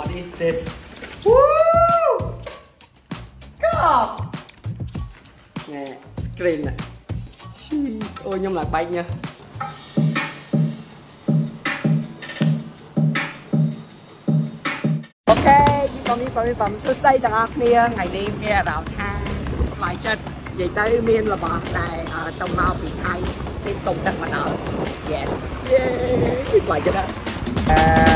what is this Woo! God ណែ screen ណា Jeez អូខ្ញុំឡើងបែកញើសអូខេពីបងពីបងសួស្តីទាំងអស់គ្នាថ្ងៃនេះមានអារម្មណ៍ថាស្វាយចិត្តនិយាយ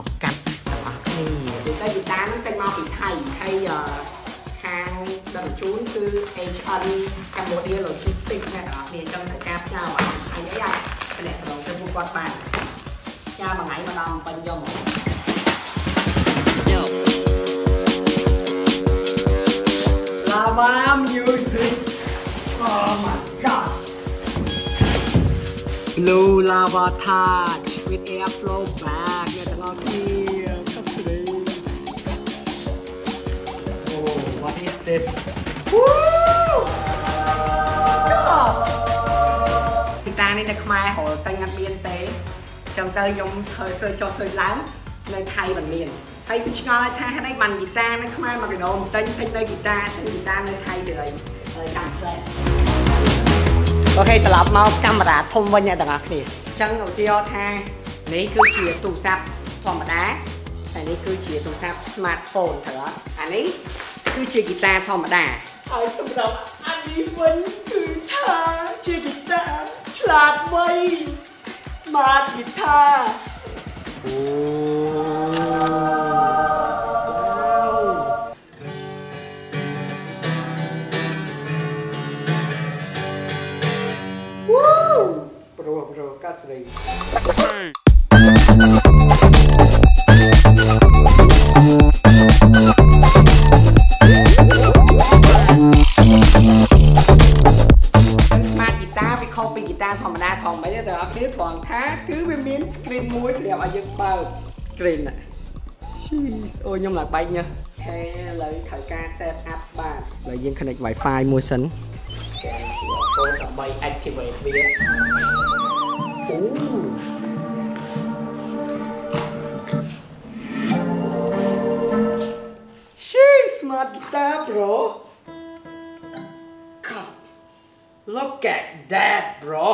មកកាត់ទាំងអស់គ្នានិយាយទៅពីតាមហ្នឹងតែមកពីថៃថៃខាងដឹកជូនគឺ HN Cambodia Logistics អ្នកទាំងអស់គ្នាចង់តែការផ្ញើមកអីអីអាចតំណែងទៅពួកគាត់បានចាមួយថ្ងៃម្ដងពេញយកមក Lava music Oh my god Blue lava touch with air flow back អ្នកទាំងអស់គ្នាខប់ស្រី Oh what is this Woo! God! ពីតានេះនៅខ្មែរហៅតែអត់មានទេអញ្ចឹងទៅខ្ញុំធ្វើសើចចុះសើចឡើងនៅថៃមិនមានហើយវាឆ្ងល់ថាហេតុអីបានហ្គីតានៅខ្មែរមួយគីឡូមិនទិញទិញនៅហ្គីតាទិញហ្គីតានៅថៃទៅអីចាំផ្លែអូខេត្រឡប់មកកាមេរ៉ាធំវិញអ្នកទាំងអស់គ្នាអញ្ចឹងឧទាហរណ៍ថា នេះគឺជាទូរស័ព្ទធម្មតាហើយនេះគឺជាទូរស័ព្ទ smartphone ត្រូវអត់អានេះគឺជាហ្គីតាធម្មតាហើយសម្រាប់អានេះវិញគឺថាជាហ្គីតាឆ្លាតវៃ smart guitar អូ ឲ្យយើងបើក screen ណា Jeez អូខ្ញុំឡើងបែកញើសហេឥឡូវត្រូវការ set up បាទឥឡូវយើង connect Wi-Fi មួយសិនគេចូលដើម្បី activate វាអូ She's smart guitar bro God Look at that bro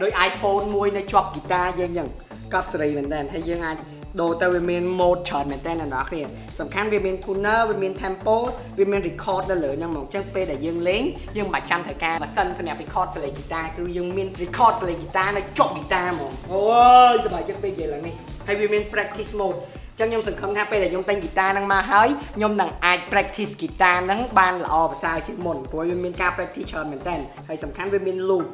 ដោយ iPhone មួយនៅជាប់ហ្គីតាយើងចឹង កប់សេរីមែនតើហើយយើងអាចដូរទៅវាមាន mode ច្រើនមែនតើអ្នកនរគ្នាសំខាន់វាមាន tuner វាមាន tempo វាមាន record នៅលើហ្នឹងហ្មងអញ្ចឹងពេលដែលយើងលេងយើងមិនបាច់ចាំត្រូវការបើសិនសម្រាប់ record សលេងហ្គីតាគឺយើងមាន record សលេងហ្គីតានៅជាប់ហ្គីតាហ្មងអូយសប្បាយចិត្តពេកនិយាយឡើងនេះហើយវាមាន practice mode ចឹងខ្ញុំសង្ឃឹមថាពេលដែលខ្ញុំទិញហ្គីតាហ្នឹងមកហើយខ្ញុំនឹងអាច practice ហ្គីតាហ្នឹងបានល្អប្រសើរជាងមុនព្រោះវាមានការ practice ច្រើនមែនតើហើយសំខាន់វាមាន loop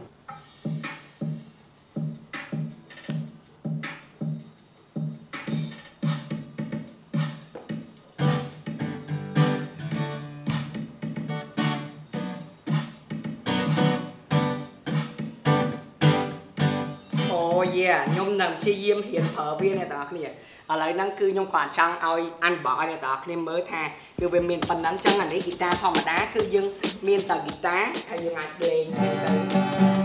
យេខ្ញុំនឹងព្យាយាមរៀនប្រើវាអ្នកទាំងអស់គ្នាឥឡូវហ្នឹងគឺខ្ញុំគ្រាន់ចង់ឲ្យ unbox ឲ្យអ្នកទាំងអស់គ្នាមើលថាគឺវាមានប៉ុណ្ណឹងចឹងអានេះហ្គីតាធម្មតាគឺយើងមានតែហ្គីតាហើយយើងអាចលេងទៅ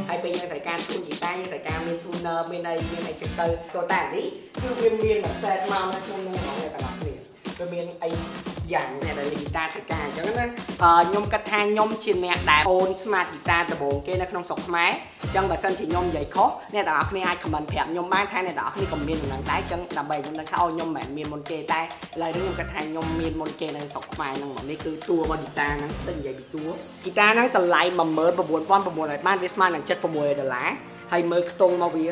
ហើយពេលយើងត្រូវការធូនហ្គីតាយើងត្រូវការមាន tuner មានអីមានអីចឹងទៅក៏តែអានេះគឺវាមាន set មកនៅក្នុងនោះរបស់អ្នកទាំងអស់គ្នាវាមានអី យ៉ាងអ្នកដែលលេងហ្គីតាត្រូវការអញ្ចឹងណាខ្ញុំគិតថាខ្ញុំជាអ្នកដែលអូន smart ហ្គីតាដំបូងគេនៅក្នុងស្រុកខ្មែរអញ្ចឹងបើសិនជាខ្ញុំនិយាយខុសអ្នកទាំងអស់គ្នាអាច comment ប្រាប់ខ្ញុំបានថាអ្នកទាំងអស់គ្នាក៏មានដំណឹងដែរអញ្ចឹងដើម្បីខ្ញុំដឹងថាអូខ្ញុំមិនមែនមានមុនគេតែឥឡូវនេះខ្ញុំគិតថាខ្ញុំមានមុនគេនៅស្រុកខ្មែរហ្នឹងមកនេះគឺតួរបស់ហ្គីតាហ្នឹងទៅនិយាយពីតួហ្គីតាហ្នឹងតម្លៃ19900បានវាស្មើនឹង76ដុល្លារ ហើយមើលខ្ទង់មកវា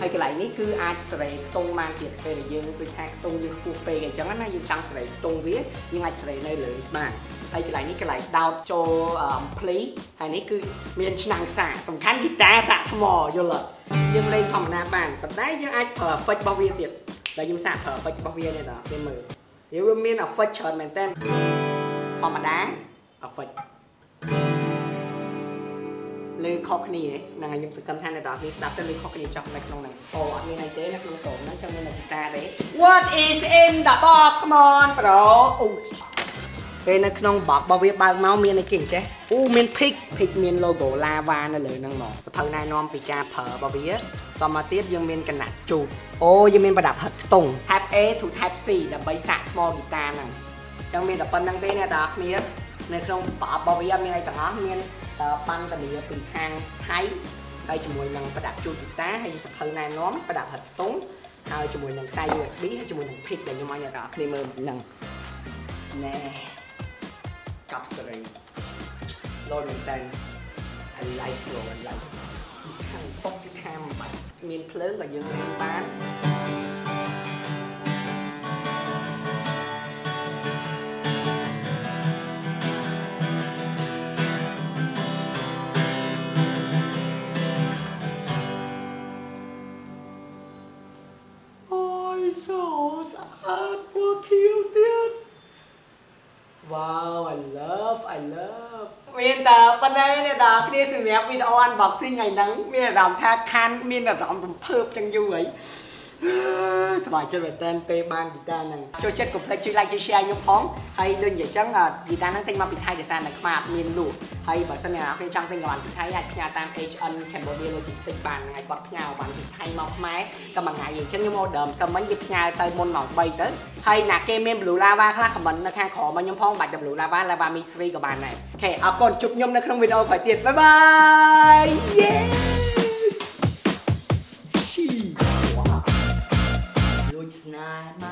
ហើយកន្លែងនេះគឺអាចសេរីខ្ទង់បានទៀតពេលដែលយើងដូចថាខ្ទង់យើងខ្ពស់ពេកអញ្ចឹងណាយើងចង់សេរីខ្ទង់វាយើងអាចសេរីនៅលើនេះបានហើយកន្លែងនេះកន្លែងដោតចូលអំភ្លីហើយនេះគឺមានឆ្នាំងសាកសំខាន់ហ្គីតាសាកថ្មយល់អត់យើងលេងធម្មតាបានប៉ុន្តែយើងអាចប្រើ effect របស់វាទៀតដែលខ្ញុំសាកប្រើ effect របស់វានេះតើគេមើលវាមាន effect ច្រើនមែនតើធម្មតា effect លើខុសគ្នាហ្នឹងហើយខ្ញុំសង្កត់ថាអ្នកនរគ្នាស្ដាប់ទៅលើខុសគ្នាចុះនៅក្នុងហ្នឹងអូអត់មានអីទេនៅក្នុងសូមហ្នឹងចឹងមានតែហ្គីតាទេ What is in the box come on bro អូពេលនៅក្នុង box របស់វាបើកមកមានអីគេអញ្ចេះអូមាន pick pick មាន logo lava នៅលើហ្នឹងមកសភៅណែនាំពីការប្រើរបស់វាតមកទៀតយើងមានកណាត់ជូតអូយើងមានប្រដាប់ហិតខ្ទង់ type A to type C ដើម្បីសាកថ្មហ្គីតាហ្នឹងអញ្ចឹងមានតែប៉ុណ្្នឹងទេអ្នកនរគ្នា នៅក្នុងប្រអប់របស់វាមានអីទាំងអស់មានតែប៉ាន់តានីពីខាងថៃហើយជាមួយនឹងប្រដាប់ជូតហ្គីតាហើយសភៅណែនាំប្រដាប់ហិតខ្ទង់ហើយជាមួយនឹងខ្សែ USB ហើយជាមួយនឹង pick ដែលខ្ញុំឲ្យអ្នកនរគ្នាមើលហ្នឹងណែកັບសេរីលោមែនតើ I like លោ I like ខាងប៉ុកគឺថាមិនបាច់មានភ្លើងក៏យើងមានបាន អាតពណ៌ខៀវទៀត Wow I love I love មានតែប៉ុណ្ណេះនេះដល់គ្នាសម្រាប់វីដេអូ unboxing ថ្ងៃហ្នឹងមានអារម្មណ៍ថាខាន់មានអារម្មណ៍រំភើបចឹងយូរហើយ សប្បាយចិត្តមែនតើពេលបានហ្គីតាហ្នឹងចូលចិត្តកុំភ្លេចជួយ like ជួយ share ខ្ញុំផងហើយដូចនិយាយចឹងហ្គីតាហ្នឹងទិញមកពីថៃដោយសារនៅខ្មែរអត់មានលក់ហើយបើសិនអ្នកនរគ្នាចង់ទិញកន្លងពីថៃអាចផ្ញើតាម HN Cambodia Logistics បានហ្នឹងហើយគាត់ផ្ញើបានពីថៃមកខ្មែរតែមួយថ្ងៃអញ្ចឹងខ្ញុំ order ម្សិលមិញគេផ្ញើទៅមុនម៉ោង3ទៅហើយណាគេមាន Blue Lava ខ្លះ comment នៅខាងក្រោមមកខ្ញុំផងបាច់តែ Blue Lava Lava Mystery ក៏បានដែរអូខេអរគុណជួបខ្ញុំនៅក្នុងវីដេអូក្រោយទៀតបាយបាយ Yes I.